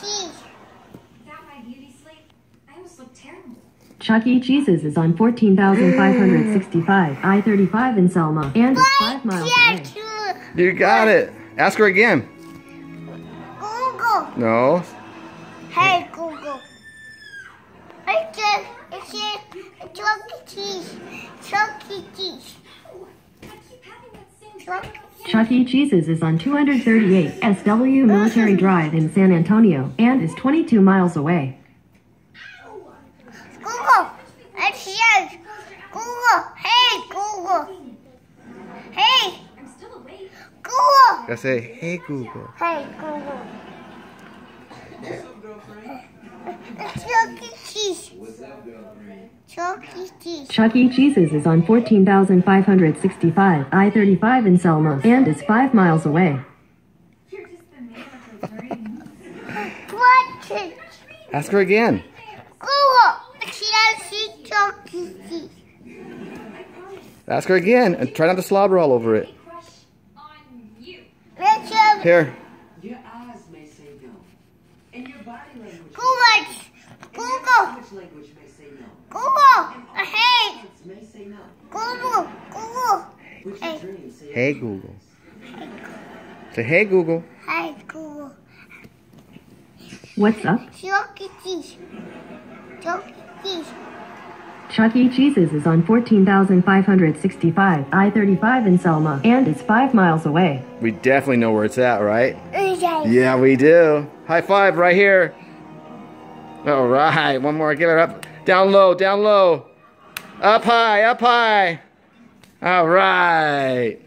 Cheese. Without my beauty sleep, I almost look terrible. Chuck E. Cheese's is on 14,565 I-35 in Selma and is 5 miles away. You got it. Ask her again. Google. No. Hey, Google. It says, it says Chuck E. Cheese. Chuck E. Cheese. Chuck E. Cheese's is on 238 SW Military Drive in San Antonio and is 22 miles away. Google. It says Google. Hey, Google. Hey, I'm still awake. Google. Gotta say, hey Google. Hey, Google. Chuck E. Cheese. Chuck E. Cheese. Chuck E. Cheese's is on 14,565 I-35 in Selma and is 5 miles away. You're just the man of her dreams. What? is- Ask her again. Google. It says Chuck E. Cheese. Ask her again and try not to slobber all over it. Crush on you. It says Here. Your eyes may say no. And your body language. Google. And Google. language language may say no. Google. Hey, Hands may say no. Google. Google. But Hey. your dreams say Hey Google. Say, hey Google. Hey, Google. What's up? Chuck E. Cheese. Chuck E. Cheese. Chuck E. Cheese's is on 14,565 I-35 in Selma and is 5 miles away. We definitely know where it's at, right? Okay. Yeah, we do. High five right here. All right. One more. Give it up. Down low, down low. Up high, up high. All right.